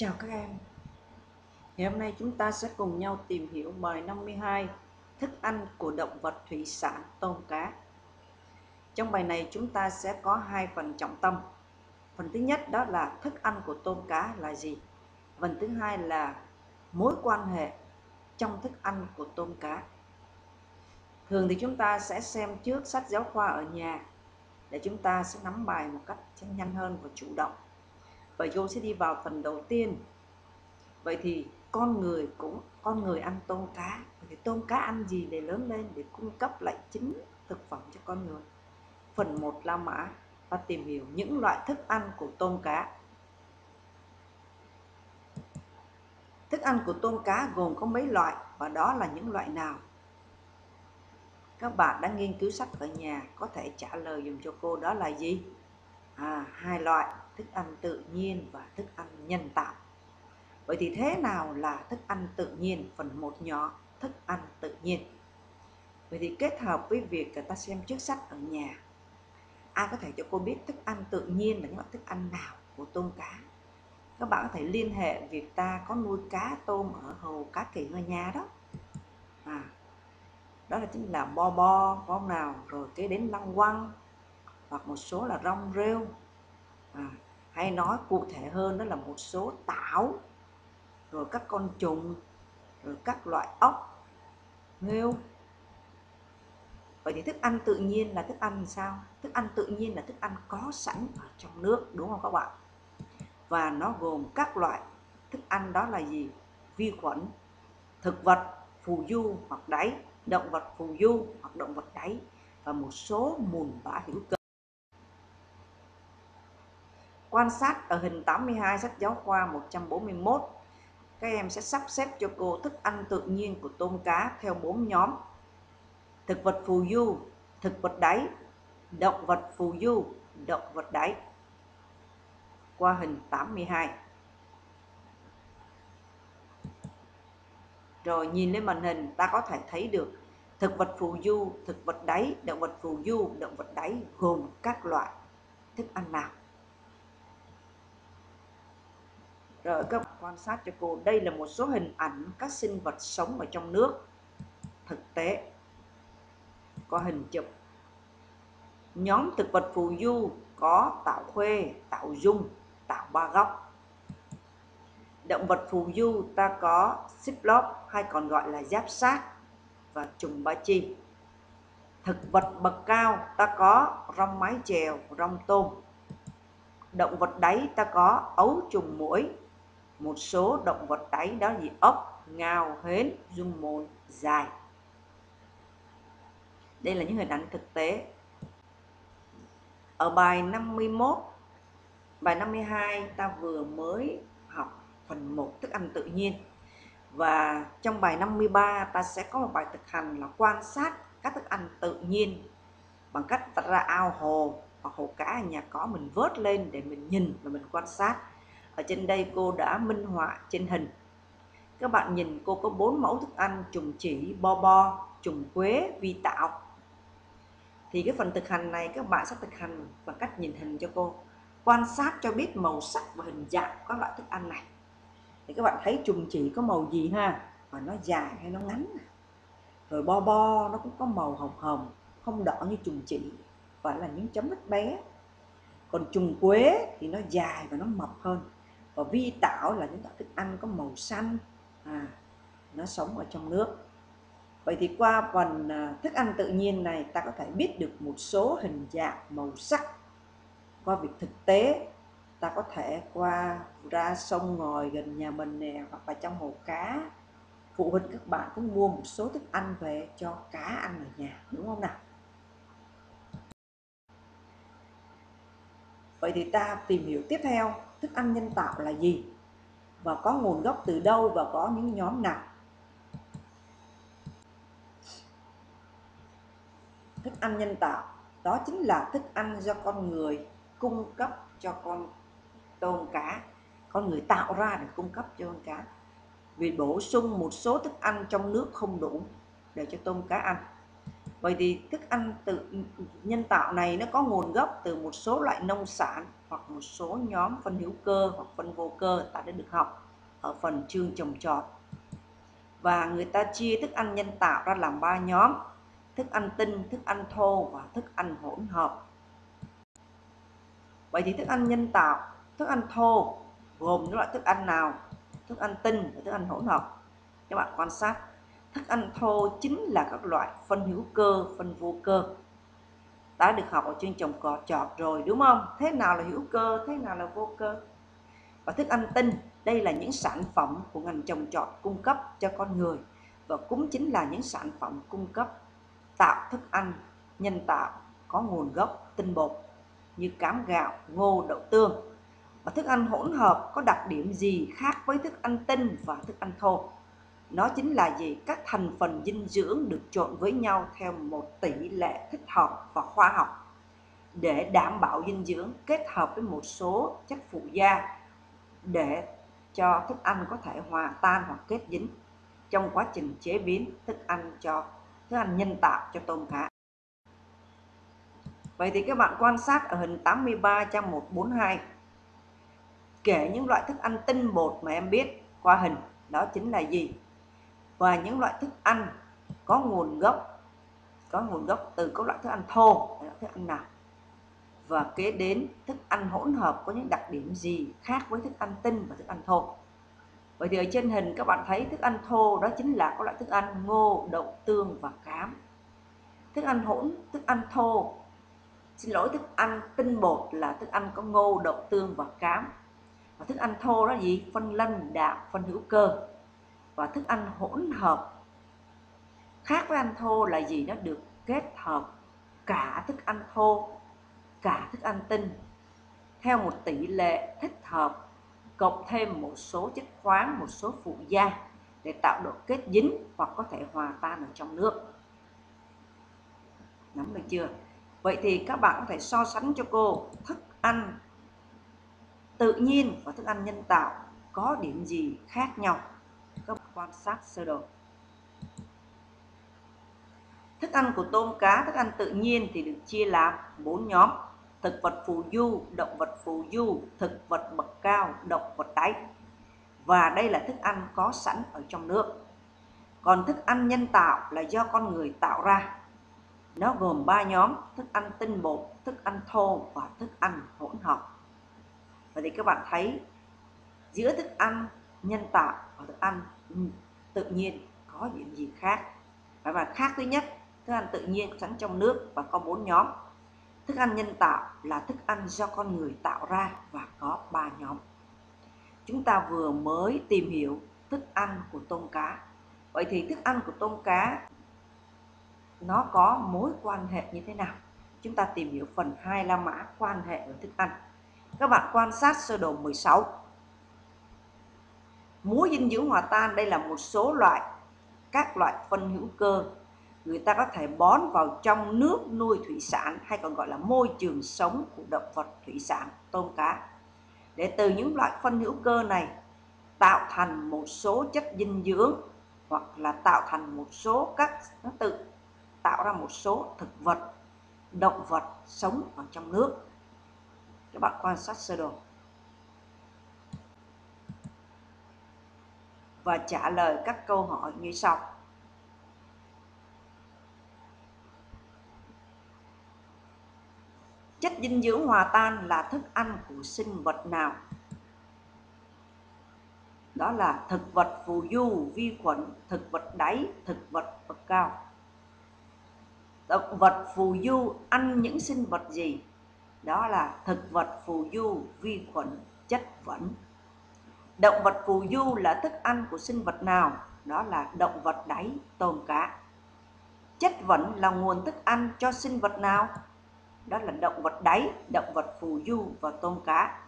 Chào các em. Ngày hôm nay chúng ta sẽ cùng nhau tìm hiểu bài 52 Thức ăn của động vật thủy sản tôm cá. Trong bài này chúng ta sẽ có hai phần trọng tâm. Phần thứ nhất đó là thức ăn của tôm cá là gì? Phần thứ hai là mối quan hệ trong thức ăn của tôm cá. Thường thì chúng ta sẽ xem trước sách giáo khoa ở nhà để chúng ta sẽ nắm bài một cách nhanh hơn và chủ động Vậy cô sẽ đi vào phần đầu tiên. Vậy thì con người cũng con người ăn tôm cá. Vậy thì tôm cá ăn gì để lớn lên để cung cấp lại chính thực phẩm cho con người. Phần 1 La Mã ta tìm hiểu những loại thức ăn của tôm cá. Thức ăn của tôm cá gồm có mấy loại và đó là những loại nào? Các bạn đã nghiên cứu sách ở nhà có thể trả lời dùm cho cô đó là gì? À, hai loại thức ăn tự nhiên và thức ăn nhân tạo. Vậy thì thế nào là thức ăn tự nhiên? Phần một nhỏ thức ăn tự nhiên. Vậy thì kết hợp với việc ta xem trước sách ở nhà. Ai có thể cho cô biết thức ăn tự nhiên là những loại thức ăn nào của tôm cá? Các bạn có thể liên hệ việc ta có nuôi cá tôm ở hồ cá kỳ ở nhà đó. À, đó là chính là bo bo, có nào rồi kế đến lăng quăng hoặc một số là rong rêu à, hay nói cụ thể hơn, đó là một số tảo, rồi các con trùng, rồi các loại ốc, nghêu. Vậy thì thức ăn tự nhiên là thức ăn sao? Thức ăn tự nhiên là thức ăn có sẵn ở trong nước, đúng không các bạn? Và nó gồm các loại thức ăn đó là gì? Vi khuẩn, thực vật, phù du hoặc đáy, động vật phù du hoặc động vật đáy và một số mùn bã hữu cơ. Quan sát ở hình 82 sách giáo khoa 141, các em sẽ sắp xếp cho cô thức ăn tự nhiên của tôm cá theo 4 nhóm. Thực vật phù du, thực vật đáy, động vật phù du, động vật đáy. Qua hình 82. Rồi nhìn lên màn hình ta có thể thấy được thực vật phù du, thực vật đáy, động vật phù du, động vật đáy gồm các loại thức ăn nào. Rồi các bạn quan sát cho cô, đây là một số hình ảnh các sinh vật sống ở trong nước. Thực tế, có hình chụp. Nhóm thực vật phù du có tạo khuê, tạo dung, tạo ba góc. Động vật phù du ta có cyclop hay còn gọi là giáp sát và trùng ba chim. Thực vật bậc cao ta có rong mái chèo, rong tôm. Động vật đáy ta có ấu trùng muỗi, một số động vật đáy đó gì ốc, ngao, hến, dung mồi dài. Đây là những hình ảnh thực tế. Ở bài 51 bài 52 ta vừa mới học phần 1 thức ăn tự nhiên. Và trong bài 53 ta sẽ có một bài thực hành là quan sát các thức ăn tự nhiên bằng cách ra ao hồ hoặc hồ cá ở nhà có mình vớt lên để mình nhìn và mình quan sát ở trên đây cô đã minh họa trên hình. Các bạn nhìn, cô có bốn mẫu thức ăn trùng chỉ, bo bo, trùng quế, vi tạo. Thì cái phần thực hành này các bạn sẽ thực hành bằng cách nhìn hình cho cô, quan sát cho biết màu sắc và hình dạng các loại thức ăn này. Thì các bạn thấy trùng chỉ có màu gì ha? Và nó dài hay nó ngắn à? rồi bo bo, nó cũng có màu hồng hồng, không đỏ như trùng chỉ và là những chấm rất bé. Còn trùng quế thì nó dài và nó mập hơn và vi tảo là những loại thức ăn có màu xanh. À, nó sống ở trong nước. Vậy thì qua phần à, thức ăn tự nhiên này ta có thể biết được một số hình dạng màu sắc. Qua việc thực tế ta có thể qua ra sông ngòi gần nhà mình nè hoặc là trong hồ cá. Phụ huynh các bạn cũng mua một số thức ăn về cho cá ăn ở nhà đúng không nào? Vậy thì ta tìm hiểu tiếp theo thức ăn nhân tạo là gì? Và có nguồn gốc từ đâu và có những nhóm nào? Thức ăn nhân tạo, đó chính là thức ăn do con người cung cấp cho con tôm cá. Con người tạo ra để cung cấp cho con cá. Vì bổ sung một số thức ăn trong nước không đủ để cho tôm cá ăn. Vậy thì thức ăn tự, nhân tạo này nó có nguồn gốc từ một số loại nông sản hoặc một số nhóm phân hữu cơ hoặc phân vô cơ ta đã được học ở phần chương trồng trọt. Và người ta chia thức ăn nhân tạo ra làm ba nhóm, thức ăn tinh, thức ăn thô và thức ăn hỗn hợp. Vậy thì thức ăn nhân tạo, thức ăn thô gồm những loại thức ăn nào? Thức ăn tinh và thức ăn hỗn hợp. Các bạn quan sát thức ăn thô chính là các loại phân hữu cơ phân vô cơ đã được học ở trên trồng cỏ trọt rồi đúng không thế nào là hữu cơ thế nào là vô cơ và thức ăn tinh đây là những sản phẩm của ngành trồng trọt cung cấp cho con người và cũng chính là những sản phẩm cung cấp tạo thức ăn nhân tạo có nguồn gốc tinh bột như cám gạo, ngô, đậu tương. Và thức ăn hỗn hợp có đặc điểm gì khác với thức ăn tinh và thức ăn thô? Nó chính là gì các thành phần dinh dưỡng được trộn với nhau theo một tỷ lệ thích hợp và khoa học để đảm bảo dinh dưỡng kết hợp với một số chất phụ gia để cho thức ăn có thể hòa tan hoặc kết dính trong quá trình chế biến, thức ăn cho, thức ăn nhân tạo cho tôm cá. Vậy thì các bạn quan sát ở hình 83 trang 142 kể những loại thức ăn tinh bột mà em biết qua hình, đó chính là gì? Và những loại thức ăn có nguồn gốc có nguồn gốc từ các loại thức ăn thô thức ăn nào và kế đến thức ăn hỗn hợp có những đặc điểm gì khác với thức ăn tinh và thức ăn thô vậy thì ở trên hình các bạn thấy thức ăn thô đó chính là các loại thức ăn ngô đậu tương và cám thức ăn hỗn thức ăn thô xin lỗi thức ăn tinh bột là thức ăn có ngô đậu tương và cám và thức ăn thô đó gì phân lân đạm phân hữu cơ và thức ăn hỗn hợp. Khác với ăn thô là gì nó được kết hợp cả thức ăn thô, cả thức ăn tinh. Theo một tỷ lệ thích hợp, cộng thêm một số chất khoáng, một số phụ gia để tạo độ kết dính hoặc có thể hòa tan ở trong nước. Nắm được chưa? Vậy thì các bạn có thể so sánh cho cô thức ăn tự nhiên và thức ăn nhân tạo có điểm gì khác nhau? Các quan sát sơ đồ. Thức ăn của tôm cá, thức ăn tự nhiên thì được chia làm bốn nhóm. Thực vật phù du, động vật phù du, thực vật bậc cao, động vật đáy. Và đây là thức ăn có sẵn ở trong nước. Còn thức ăn nhân tạo là do con người tạo ra. Nó gồm ba nhóm, thức ăn tinh bột, thức ăn thô và thức ăn hỗn hợp. Vậy thì các bạn thấy, giữa thức ăn nhân tạo và thức ăn Ừ, tự nhiên có điểm gì khác. Và khác thứ nhất, thức ăn tự nhiên sẵn trong nước và có bốn nhóm. Thức ăn nhân tạo là thức ăn do con người tạo ra và có ba nhóm. Chúng ta vừa mới tìm hiểu thức ăn của tôm cá. Vậy thì thức ăn của tôm cá, nó có mối quan hệ như thế nào? Chúng ta tìm hiểu phần hai la mã quan hệ ở thức ăn. Các bạn quan sát sơ đồ 16 muối dinh dưỡng hòa tan, đây là một số loại, các loại phân hữu cơ. Người ta có thể bón vào trong nước nuôi thủy sản hay còn gọi là môi trường sống của động vật thủy sản, tôm cá. Để từ những loại phân hữu cơ này tạo thành một số chất dinh dưỡng hoặc là tạo thành một số các nó tự, tạo ra một số thực vật, động vật sống ở trong nước. Các bạn quan sát sơ đồ. Và trả lời các câu hỏi như sau. Chất dinh dưỡng hòa tan là thức ăn của sinh vật nào? Đó là thực vật phù du, vi khuẩn, thực vật đáy, thực vật bậc cao. Động vật phù du ăn những sinh vật gì? Đó là thực vật phù du, vi khuẩn, chất vẫn. Động vật phù du là thức ăn của sinh vật nào? Đó là động vật đáy, tôm cá. Chất vẫn là nguồn thức ăn cho sinh vật nào? Đó là động vật đáy, động vật phù du và tôm cá.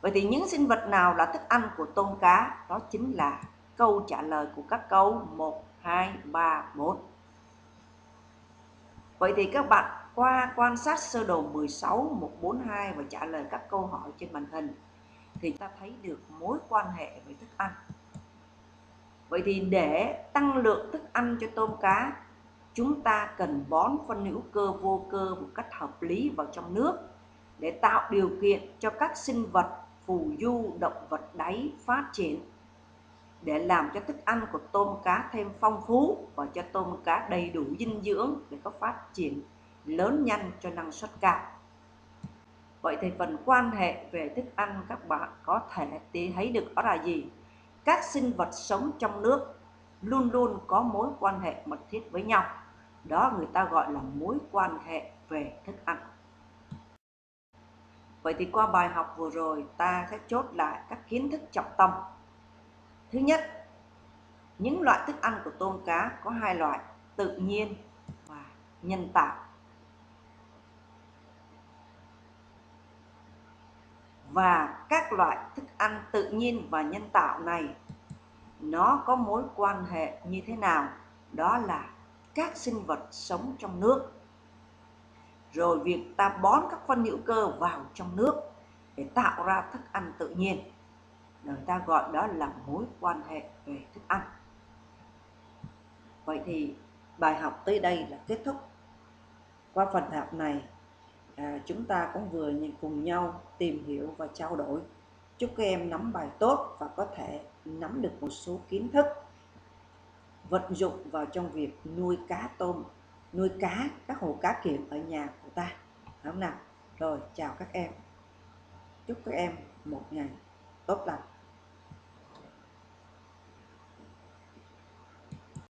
Vậy thì những sinh vật nào là thức ăn của tôm cá? Đó chính là câu trả lời của các câu 1, 2, 3, 4. Vậy thì các bạn qua quan sát sơ đồ 16, 142 và trả lời các câu hỏi trên màn hình thì ta thấy được mối quan hệ với thức ăn vậy thì để tăng lượng thức ăn cho tôm cá, chúng ta cần bón phân hữu cơ vô cơ một cách hợp lý vào trong nước để tạo điều kiện cho các sinh vật, phù du, động vật đáy phát triển, để làm cho thức ăn của tôm cá thêm phong phú và cho tôm cá đầy đủ dinh dưỡng để có phát triển lớn nhanh cho năng suất cao. Vậy thì phần quan hệ về thức ăn các bạn có thể thấy được đó là gì? Các sinh vật sống trong nước luôn luôn có mối quan hệ mật thiết với nhau. Đó người ta gọi là mối quan hệ về thức ăn. Vậy thì qua bài học vừa rồi ta sẽ chốt lại các kiến thức trọng tâm. Thứ nhất, những loại thức ăn của tôm cá có hai loại, tự nhiên và nhân tạo. Và các loại thức ăn tự nhiên và nhân tạo này, nó có mối quan hệ như thế nào? Đó là các sinh vật sống trong nước. Rồi việc ta bón các phân hữu cơ vào trong nước để tạo ra thức ăn tự nhiên. Người ta gọi đó là mối quan hệ về thức ăn. Vậy thì bài học tới đây là kết thúc. Qua phần học này à, chúng ta cũng vừa cùng nhau tìm hiểu và trao đổi. Chúc các em nắm bài tốt và có thể nắm được một số kiến thức. Vận dụng vào trong việc nuôi cá tôm nuôi cá các hồ cá kiểng ở nhà của ta. Đúng không nào? Rồi chào các em. Chúc các em một ngày tốt lành.